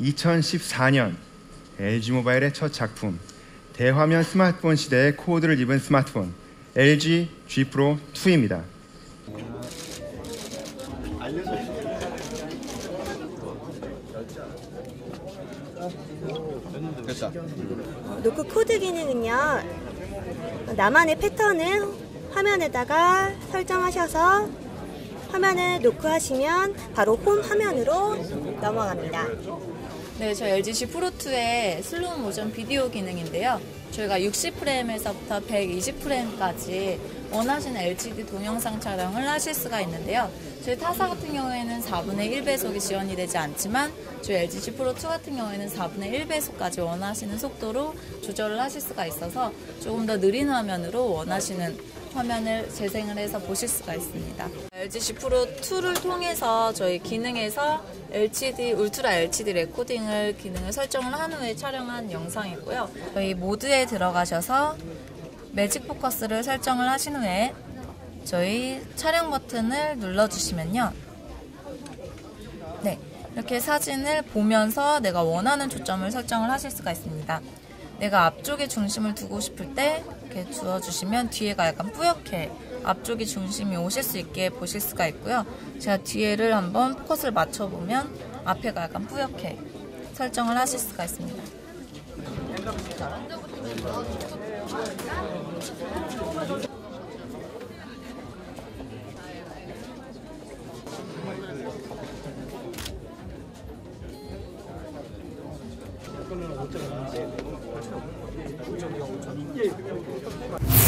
2014년 LG 모바일의 첫 작품 대화면 스마트폰 시대의 코드를 입은 스마트폰 LG G 프로 2입니다. 노크 코드 기능은요. 나만의 패턴을 화면에다가 설정하셔서 화면을 노크하시면 바로 홈 화면으로 넘어갑니다. 네, 저 LG G 프로2의 슬로우 모션 비디오 기능인데요. 저희가 60프레임에서부터 120프레임까지 원하시는 LCD 동영상 촬영을 하실 수가 있는데요. 저희 타사 같은 경우에는 4분의 1배속이 지원이 되지 않지만 저희 LG G 프로2 같은 경우에는 4분의 1배속까지 원하시는 속도로 조절을 하실 수가 있어서 조금 더 느린 화면으로 원하시는 화면을 재생을 해서 보실 수가 있습니다. LGC 프로 2를 통해서 저희 기능에서 LCD, 울트라 LCD 레코딩을 기능을 설정을 한 후에 촬영한 영상이고요. 저희 모드 에 들어가셔서 매직 포커스를 설정을 하신 후에 저희 촬영 버튼을 눌러주시면요. 네. 이렇게 사진을 보면서 내가 원하는 초점을 설정을 하실 수가 있습니다. 내가 앞쪽에 중심을 두고 싶을 때 이렇게 주어주시면 뒤에가 약간 뿌옇게 앞쪽이 중심이 오실 수 있게 보실 수가 있고요. 제가 뒤에를 한번 포커스를 맞춰보면 앞에가 약간 뿌옇게 설정을 하실 수가 있습니다. 예.